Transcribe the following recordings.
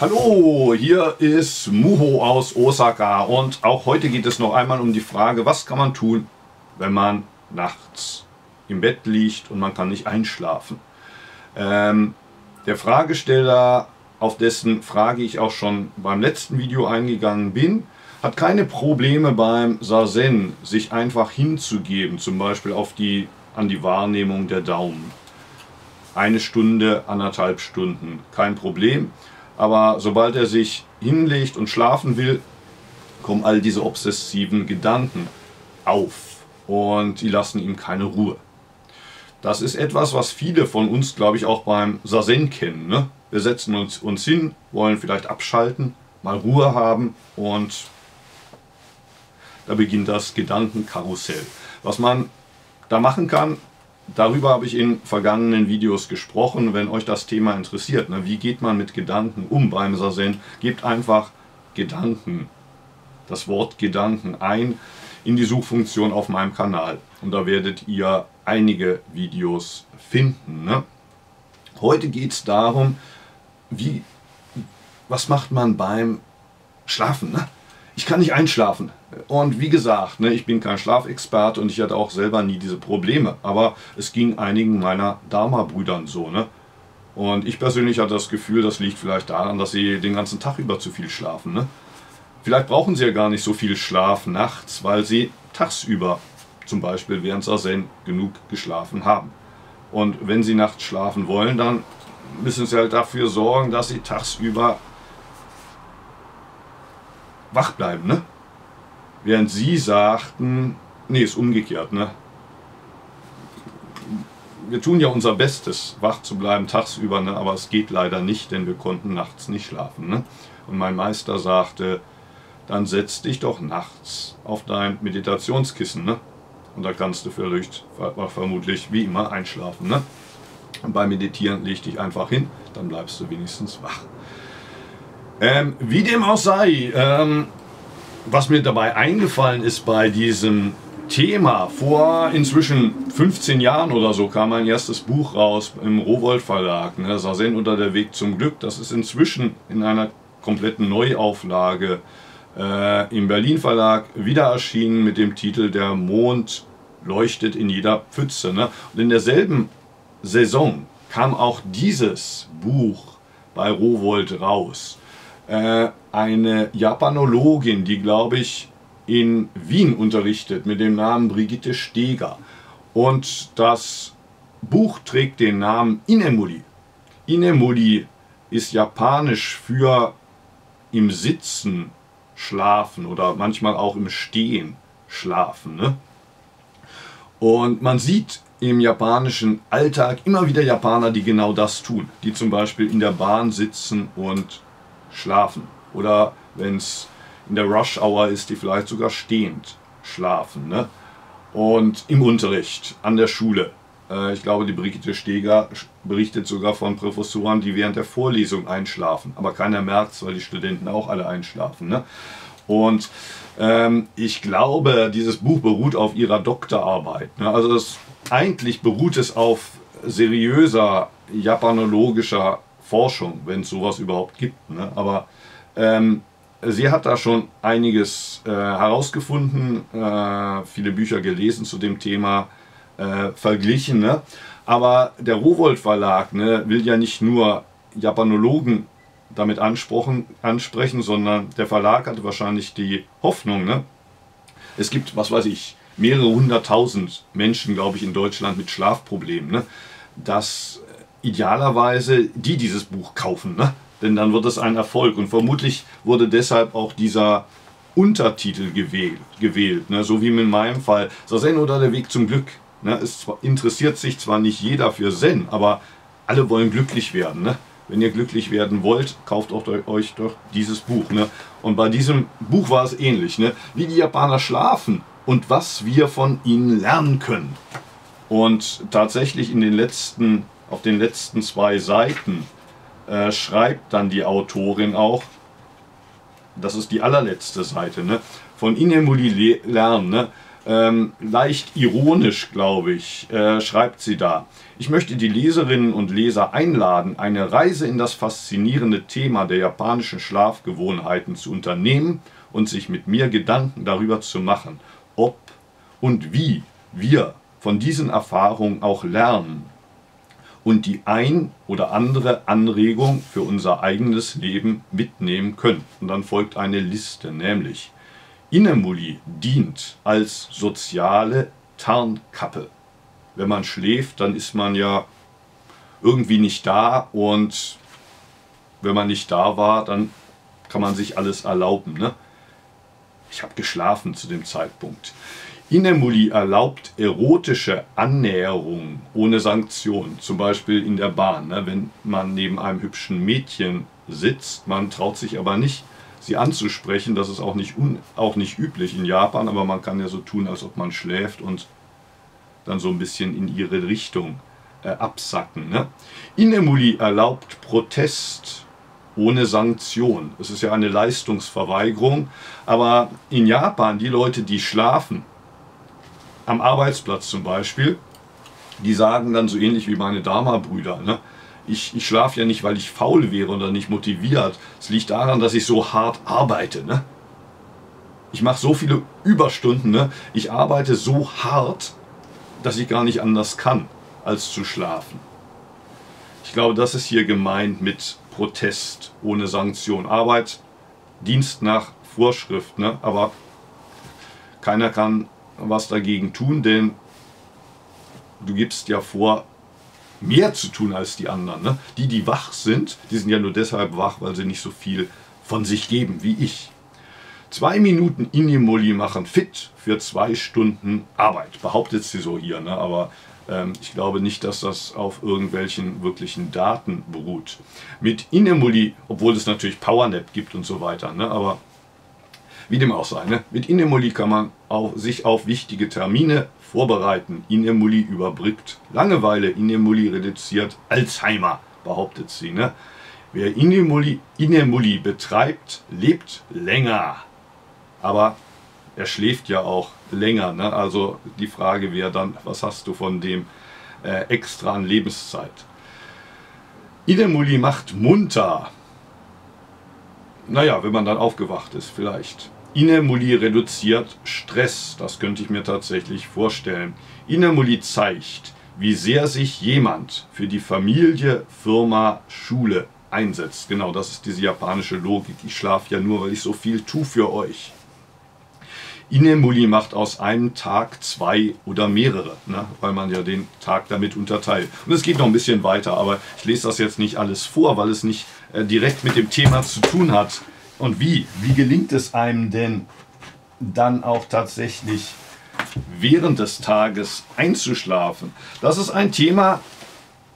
Hallo, hier ist Muho aus Osaka und auch heute geht es noch einmal um die Frage, was kann man tun, wenn man nachts im Bett liegt und man kann nicht einschlafen. Ähm, der Fragesteller, auf dessen Frage ich auch schon beim letzten Video eingegangen bin, hat keine Probleme beim Sazen, sich einfach hinzugeben, zum Beispiel auf die, an die Wahrnehmung der Daumen. Eine Stunde, anderthalb Stunden, kein Problem. Aber sobald er sich hinlegt und schlafen will, kommen all diese obsessiven Gedanken auf und die lassen ihm keine Ruhe. Das ist etwas, was viele von uns, glaube ich, auch beim Sazen kennen. Ne? Wir setzen uns, uns hin, wollen vielleicht abschalten, mal Ruhe haben und da beginnt das Gedankenkarussell. Was man da machen kann, darüber habe ich in vergangenen Videos gesprochen. Wenn euch das Thema interessiert, ne, wie geht man mit Gedanken um beim Sazen, gebt einfach Gedanken, das Wort Gedanken ein in die Suchfunktion auf meinem Kanal. Und da werdet ihr einige Videos finden. Ne? Heute geht es darum, wie, was macht man beim Schlafen. Ne? Ich kann nicht einschlafen. Und wie gesagt, ne, ich bin kein Schlafexperte und ich hatte auch selber nie diese Probleme. Aber es ging einigen meiner Dharma-Brüdern so. Ne? Und ich persönlich hatte das Gefühl, das liegt vielleicht daran, dass sie den ganzen Tag über zu viel schlafen. Ne? Vielleicht brauchen sie ja gar nicht so viel Schlaf nachts, weil sie tagsüber, zum Beispiel während Sazen, genug geschlafen haben. Und wenn sie nachts schlafen wollen, dann müssen sie halt dafür sorgen, dass sie tagsüber wach bleiben. Ne? Während sie sagten, nee, ist umgekehrt, ne? Wir tun ja unser Bestes, wach zu bleiben tagsüber, ne? aber es geht leider nicht, denn wir konnten nachts nicht schlafen. Ne? Und mein Meister sagte, dann setz dich doch nachts auf dein Meditationskissen. Ne? Und da kannst du vielleicht vermutlich wie immer einschlafen. Ne? Und beim Meditieren leg dich einfach hin, dann bleibst du wenigstens wach. Ähm, wie dem auch sei, ähm, was mir dabei eingefallen ist bei diesem Thema, vor inzwischen 15 Jahren oder so kam mein erstes Buch raus im Rowold Verlag, ne, Sazen unter der Weg zum Glück. Das ist inzwischen in einer kompletten Neuauflage äh, im Berlin Verlag wieder erschienen mit dem Titel Der Mond leuchtet in jeder Pfütze. Ne? Und in derselben Saison kam auch dieses Buch bei Rowold raus. Äh, eine Japanologin, die glaube ich in Wien unterrichtet mit dem Namen Brigitte Steger. Und das Buch trägt den Namen Inemuli. Inemuli ist japanisch für im Sitzen schlafen oder manchmal auch im Stehen schlafen. Ne? Und man sieht im japanischen Alltag immer wieder Japaner, die genau das tun. Die zum Beispiel in der Bahn sitzen und schlafen. Oder wenn es in der Rush Hour ist, die vielleicht sogar stehend schlafen. Ne? Und im Unterricht, an der Schule. Äh, ich glaube, die Brigitte Steger berichtet sogar von Professoren, die während der Vorlesung einschlafen. Aber keiner merkt es, weil die Studenten auch alle einschlafen. Ne? Und ähm, ich glaube, dieses Buch beruht auf ihrer Doktorarbeit. Ne? Also das, eigentlich beruht es auf seriöser japanologischer Forschung, wenn es sowas überhaupt gibt. Ne? Aber ähm, sie hat da schon einiges äh, herausgefunden, äh, viele Bücher gelesen zu dem Thema, äh, verglichen. Ne? Aber der Rowold Verlag ne, will ja nicht nur Japanologen damit ansprechen, sondern der Verlag hatte wahrscheinlich die Hoffnung, ne? es gibt, was weiß ich, mehrere hunderttausend Menschen, glaube ich, in Deutschland mit Schlafproblemen, ne? dass idealerweise die dieses Buch kaufen, ne? denn dann wird es ein Erfolg. Und vermutlich wurde deshalb auch dieser Untertitel gewählt, gewählt ne? so wie in meinem Fall, Zen oder der Weg zum Glück. Ne? Es interessiert sich zwar nicht jeder für Zen, aber alle wollen glücklich werden. Ne? Wenn ihr glücklich werden wollt, kauft euch doch dieses Buch. Ne? Und bei diesem Buch war es ähnlich, ne? wie die Japaner schlafen und was wir von ihnen lernen können. Und tatsächlich in den letzten auf den letzten zwei Seiten äh, schreibt dann die Autorin auch, das ist die allerletzte Seite, ne? von Inemuli lernen, ne? ähm, leicht ironisch, glaube ich, äh, schreibt sie da. Ich möchte die Leserinnen und Leser einladen, eine Reise in das faszinierende Thema der japanischen Schlafgewohnheiten zu unternehmen und sich mit mir Gedanken darüber zu machen, ob und wie wir von diesen Erfahrungen auch lernen und die ein oder andere Anregung für unser eigenes Leben mitnehmen können. Und dann folgt eine Liste, nämlich Inemuli dient als soziale Tarnkappe. Wenn man schläft, dann ist man ja irgendwie nicht da und wenn man nicht da war, dann kann man sich alles erlauben. Ne? Ich habe geschlafen zu dem Zeitpunkt. Inemuli erlaubt erotische Annäherungen ohne Sanktion, zum Beispiel in der Bahn. Ne? Wenn man neben einem hübschen Mädchen sitzt, man traut sich aber nicht, sie anzusprechen. Das ist auch nicht, un, auch nicht üblich in Japan, aber man kann ja so tun, als ob man schläft und dann so ein bisschen in ihre Richtung äh, absacken. Ne? Inemuli erlaubt Protest ohne Sanktion. Es ist ja eine Leistungsverweigerung, aber in Japan, die Leute, die schlafen, am Arbeitsplatz zum Beispiel, die sagen dann so ähnlich wie meine Dharma-Brüder, ne? ich, ich schlafe ja nicht, weil ich faul wäre oder nicht motiviert. Es liegt daran, dass ich so hart arbeite. Ne? Ich mache so viele Überstunden. Ne? Ich arbeite so hart, dass ich gar nicht anders kann, als zu schlafen. Ich glaube, das ist hier gemeint mit Protest ohne Sanktion. Arbeit, Dienst nach Vorschrift, ne? aber keiner kann was dagegen tun, denn du gibst ja vor, mehr zu tun als die anderen. Ne? Die, die wach sind, die sind ja nur deshalb wach, weil sie nicht so viel von sich geben wie ich. Zwei Minuten Inimoli machen fit für zwei Stunden Arbeit, behauptet sie so hier. Ne? Aber ähm, ich glaube nicht, dass das auf irgendwelchen wirklichen Daten beruht. Mit Inimoli, obwohl es natürlich Powernap gibt und so weiter, ne? aber wie dem auch sei, ne? mit Inemuli kann man auch sich auf wichtige Termine vorbereiten. Inemuli überbrückt Langeweile, Inemuli reduziert Alzheimer, behauptet sie. Ne? Wer Inemuli, Inemuli betreibt, lebt länger. Aber er schläft ja auch länger. Ne? Also die Frage wäre dann, was hast du von dem äh, extra an Lebenszeit? Inemuli macht munter. Naja, wenn man dann aufgewacht ist, vielleicht. Inemuli reduziert Stress, das könnte ich mir tatsächlich vorstellen. Inemuli zeigt, wie sehr sich jemand für die Familie, Firma, Schule einsetzt. Genau, das ist diese japanische Logik. Ich schlafe ja nur, weil ich so viel tue für euch. Inemuli macht aus einem Tag zwei oder mehrere, ne? weil man ja den Tag damit unterteilt. Und es geht noch ein bisschen weiter, aber ich lese das jetzt nicht alles vor, weil es nicht äh, direkt mit dem Thema zu tun hat. Und wie? Wie gelingt es einem denn dann auch tatsächlich während des Tages einzuschlafen? Das ist ein Thema,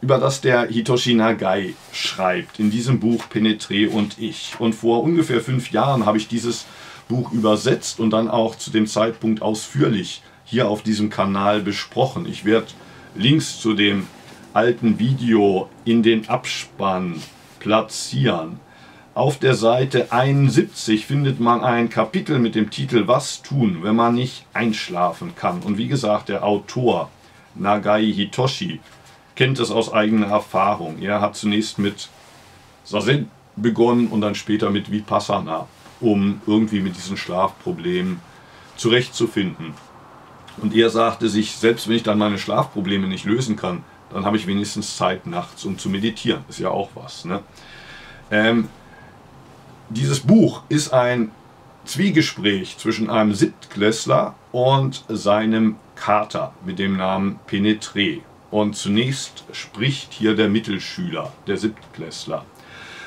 über das der Hitoshi Nagai schreibt in diesem Buch Penetré und ich. Und vor ungefähr fünf Jahren habe ich dieses Buch übersetzt und dann auch zu dem Zeitpunkt ausführlich hier auf diesem Kanal besprochen. Ich werde Links zu dem alten Video in den Abspann platzieren. Auf der Seite 71 findet man ein Kapitel mit dem Titel Was tun, wenn man nicht einschlafen kann. Und wie gesagt, der Autor Nagai Hitoshi kennt es aus eigener Erfahrung. Er hat zunächst mit Sazen begonnen und dann später mit Vipassana, um irgendwie mit diesen Schlafproblemen zurechtzufinden. Und er sagte sich, selbst wenn ich dann meine Schlafprobleme nicht lösen kann, dann habe ich wenigstens Zeit nachts, um zu meditieren. Ist ja auch was. Ne? Ähm, dieses Buch ist ein Zwiegespräch zwischen einem Siebtklässler und seinem Kater mit dem Namen Penetré. Und zunächst spricht hier der Mittelschüler, der Siebtklässler.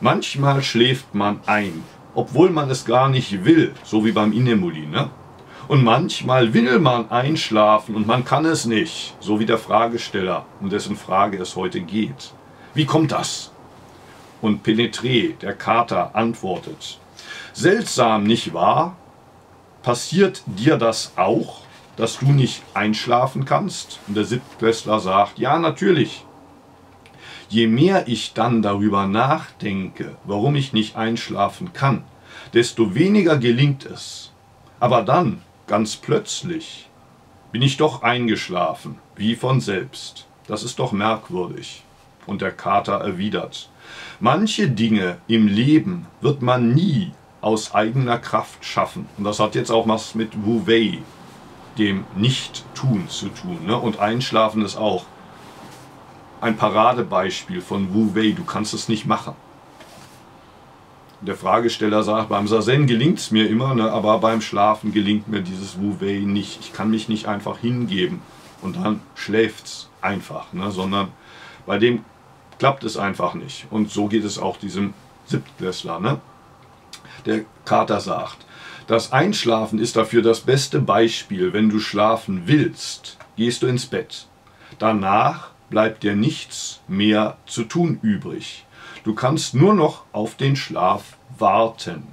Manchmal schläft man ein, obwohl man es gar nicht will, so wie beim Inemuli. Ne? Und manchmal will man einschlafen und man kann es nicht, so wie der Fragesteller, um dessen Frage es heute geht. Wie kommt das? Und Penetré, der Kater, antwortet, Seltsam, nicht wahr? Passiert dir das auch, dass du nicht einschlafen kannst? Und der Siebtklässler sagt, ja, natürlich. Je mehr ich dann darüber nachdenke, warum ich nicht einschlafen kann, desto weniger gelingt es. Aber dann, ganz plötzlich, bin ich doch eingeschlafen, wie von selbst. Das ist doch merkwürdig. Und der Kater erwidert, manche Dinge im Leben wird man nie aus eigener Kraft schaffen. Und das hat jetzt auch was mit Wu Wei, dem Nicht-Tun zu tun. Ne? Und Einschlafen ist auch ein Paradebeispiel von Wu Wei. Du kannst es nicht machen. Der Fragesteller sagt, beim Sazen gelingt es mir immer, ne, aber beim Schlafen gelingt mir dieses Wu Wei nicht. Ich kann mich nicht einfach hingeben und dann schläft es einfach, ne, sondern bei dem klappt es einfach nicht. Und so geht es auch diesem Siebtklässler. Ne? Der Kater sagt, das Einschlafen ist dafür das beste Beispiel. Wenn du schlafen willst, gehst du ins Bett. Danach bleibt dir nichts mehr zu tun übrig. Du kannst nur noch auf den Schlaf warten.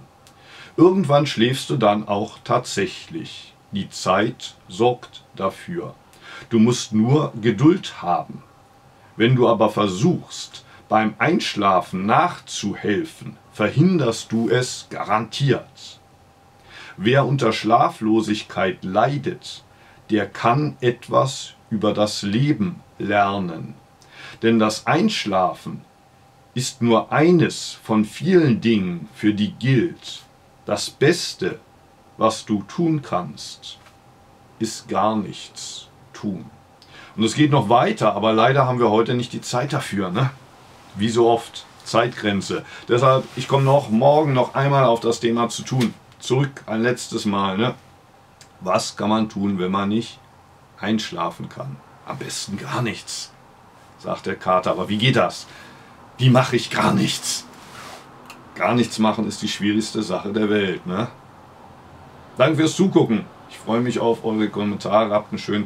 Irgendwann schläfst du dann auch tatsächlich. Die Zeit sorgt dafür. Du musst nur Geduld haben. Wenn du aber versuchst, beim Einschlafen nachzuhelfen, verhinderst du es garantiert. Wer unter Schlaflosigkeit leidet, der kann etwas über das Leben lernen. Denn das Einschlafen ist nur eines von vielen Dingen, für die gilt. Das Beste, was du tun kannst, ist gar nichts tun. Und es geht noch weiter, aber leider haben wir heute nicht die Zeit dafür. Ne? Wie so oft, Zeitgrenze. Deshalb, ich komme noch morgen noch einmal auf das Thema zu tun. Zurück ein letztes Mal. Ne? Was kann man tun, wenn man nicht einschlafen kann? Am besten gar nichts, sagt der Kater. Aber wie geht das? Wie mache ich gar nichts? Gar nichts machen ist die schwierigste Sache der Welt. Ne? Danke fürs Zugucken. Ich freue mich auf eure Kommentare. Habt einen schönen Tag.